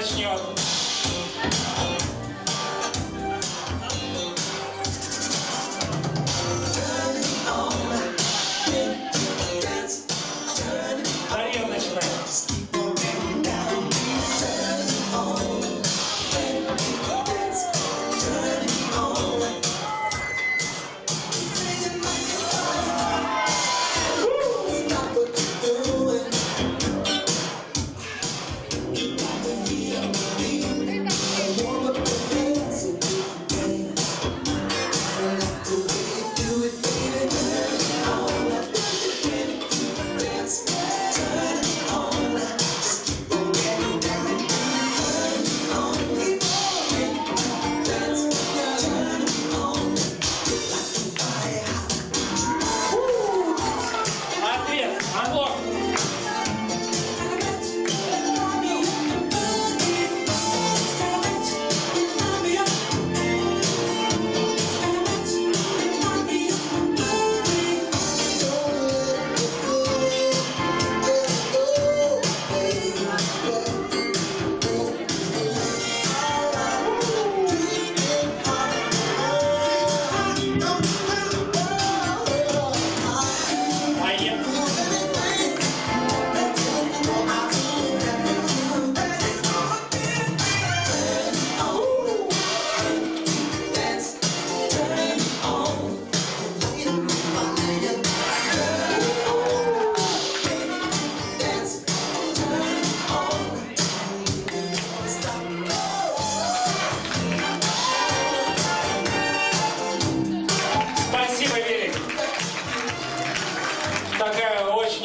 начнет.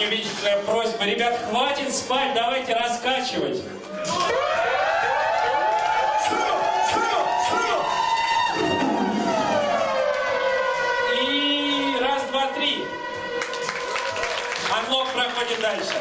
Такая очень убедительная просьба. Ребят, хватит спать, давайте раскачивать. И раз, два, три. Анлок проходит дальше.